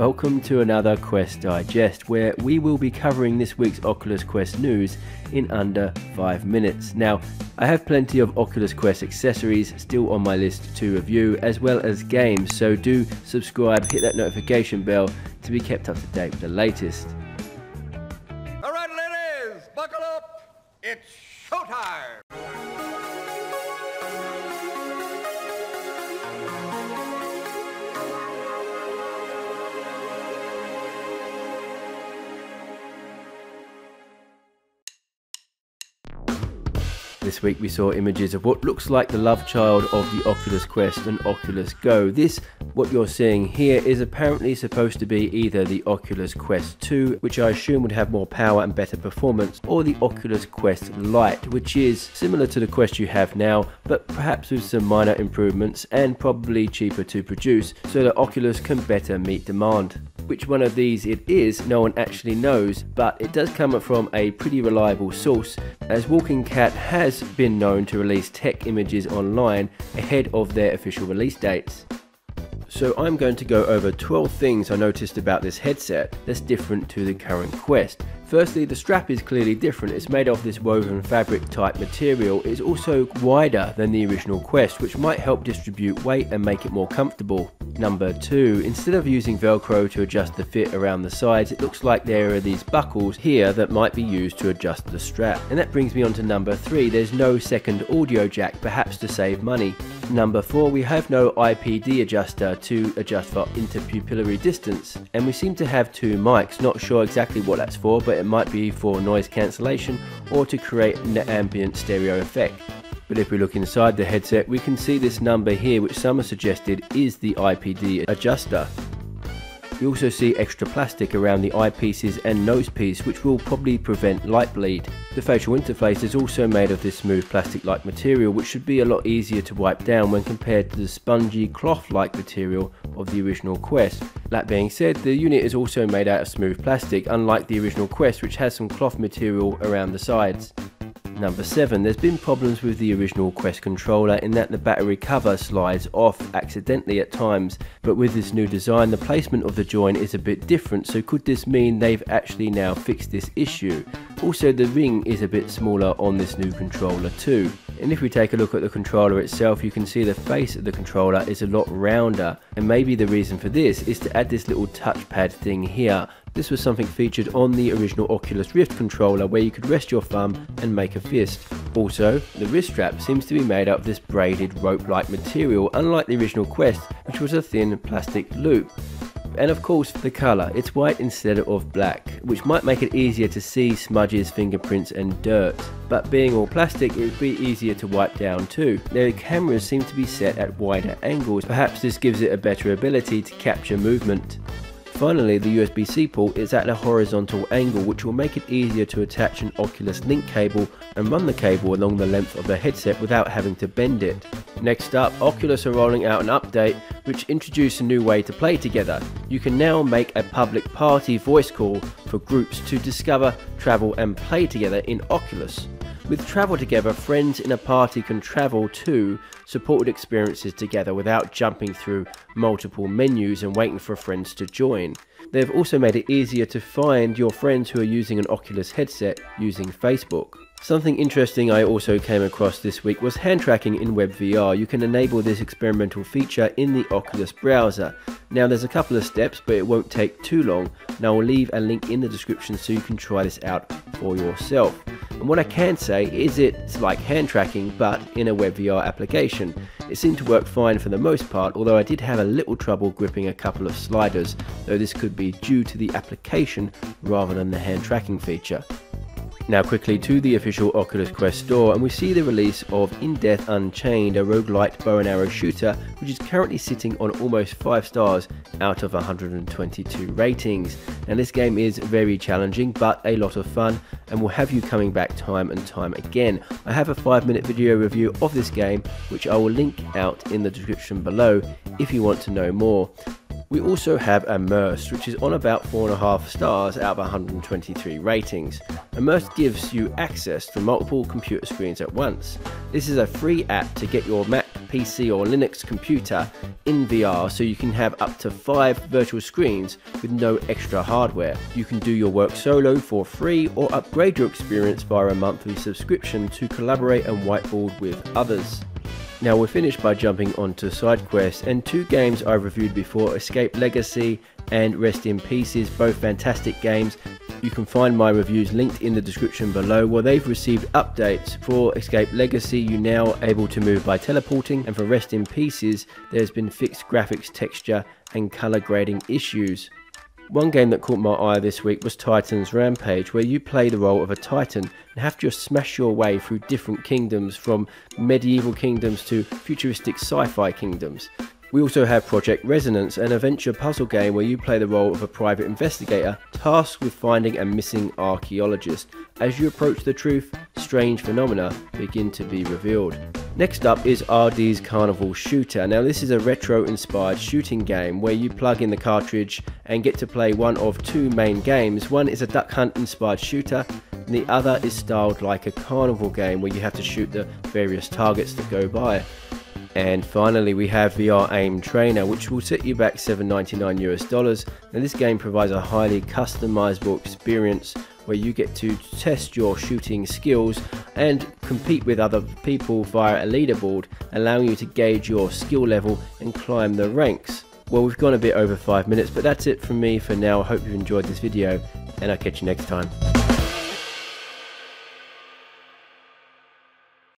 Welcome to another Quest Digest, where we will be covering this week's Oculus Quest news in under 5 minutes. Now, I have plenty of Oculus Quest accessories still on my list to review, as well as games, so do subscribe, hit that notification bell to be kept up to date with the latest. All right, ladies, buckle up. It's showtime. This week we saw images of what looks like the love child of the Oculus Quest and Oculus Go. This, what you're seeing here, is apparently supposed to be either the Oculus Quest 2, which I assume would have more power and better performance, or the Oculus Quest Lite, which is similar to the Quest you have now, but perhaps with some minor improvements and probably cheaper to produce, so that Oculus can better meet demand. Which one of these it is, no one actually knows, but it does come from a pretty reliable source, as Walking Cat has been known to release tech images online ahead of their official release dates. So I'm going to go over 12 things I noticed about this headset that's different to the current Quest. Firstly, the strap is clearly different. It's made of this woven fabric type material. It's also wider than the original Quest, which might help distribute weight and make it more comfortable. Number 2. Instead of using Velcro to adjust the fit around the sides, it looks like there are these buckles here that might be used to adjust the strap. And that brings me on to number 3. There's no second audio jack, perhaps to save money. Number 4. We have no IPD adjuster to adjust for interpupillary distance. And we seem to have two mics, not sure exactly what that's for, but it might be for noise cancellation or to create an ambient stereo effect. But if we look inside the headset, we can see this number here, which some have suggested is the IPD adjuster. We also see extra plastic around the eyepieces and nosepiece which will probably prevent light bleed. The facial interface is also made of this smooth plastic like material which should be a lot easier to wipe down when compared to the spongy cloth like material of the original Quest. That being said, the unit is also made out of smooth plastic unlike the original Quest which has some cloth material around the sides. Number 7. There's been problems with the original Quest controller in that the battery cover slides off accidentally at times, but with this new design the placement of the join is a bit different so could this mean they've actually now fixed this issue? Also the ring is a bit smaller on this new controller too. And if we take a look at the controller itself you can see the face of the controller is a lot rounder and maybe the reason for this is to add this little touchpad thing here this was something featured on the original Oculus Rift controller where you could rest your thumb and make a fist. Also, the wrist strap seems to be made up of this braided rope-like material unlike the original Quest which was a thin plastic loop. And of course the colour, it's white instead of black, which might make it easier to see smudges, fingerprints and dirt. But being all plastic, it would be easier to wipe down too. The cameras seem to be set at wider angles, perhaps this gives it a better ability to capture movement. Finally, the USB-C port is at a horizontal angle which will make it easier to attach an Oculus Link cable and run the cable along the length of the headset without having to bend it. Next up, Oculus are rolling out an update which introduced a new way to play together. You can now make a public party voice call for groups to discover, travel and play together in Oculus. With Travel Together, friends in a party can travel to supported experiences together without jumping through multiple menus and waiting for friends to join. They've also made it easier to find your friends who are using an Oculus headset using Facebook. Something interesting I also came across this week was hand tracking in WebVR. You can enable this experimental feature in the Oculus browser. Now there's a couple of steps but it won't take too long and I will leave a link in the description so you can try this out for yourself. And what I can say is it's like hand tracking but in a WebVR application. It seemed to work fine for the most part although I did have a little trouble gripping a couple of sliders though this could be due to the application rather than the hand tracking feature. Now quickly to the official Oculus Quest store and we see the release of In Death Unchained, a roguelite bow and arrow shooter which is currently sitting on almost 5 stars out of 122 ratings. And this game is very challenging but a lot of fun and will have you coming back time and time again. I have a 5 minute video review of this game which I will link out in the description below if you want to know more. We also have Immersed, which is on about 4.5 stars out of 123 ratings. Immersed gives you access to multiple computer screens at once. This is a free app to get your Mac PC or Linux computer in VR so you can have up to five virtual screens with no extra hardware. You can do your work solo for free or upgrade your experience via a monthly subscription to collaborate and whiteboard with others. Now we're finished by jumping onto SideQuests and two games I've reviewed before Escape Legacy and Rest in Pieces, both fantastic games. You can find my reviews linked in the description below where they've received updates. For Escape Legacy you're now able to move by teleporting and for Rest in Pieces there's been fixed graphics texture and colour grading issues. One game that caught my eye this week was Titan's Rampage, where you play the role of a titan and have to just smash your way through different kingdoms from medieval kingdoms to futuristic sci-fi kingdoms. We also have Project Resonance, an adventure puzzle game where you play the role of a private investigator tasked with finding a missing archaeologist. As you approach the truth, strange phenomena begin to be revealed. Next up is RD's Carnival Shooter. Now this is a retro inspired shooting game where you plug in the cartridge and get to play one of two main games. One is a duck hunt inspired shooter and the other is styled like a carnival game where you have to shoot the various targets that go by. And finally, we have VR Aim Trainer, which will set you back 7.99 US dollars. Now, this game provides a highly customizable experience where you get to test your shooting skills and compete with other people via a leaderboard, allowing you to gauge your skill level and climb the ranks. Well, we've gone a bit over five minutes, but that's it from me for now. I hope you've enjoyed this video, and I'll catch you next time.